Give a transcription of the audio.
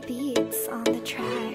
beats on the track.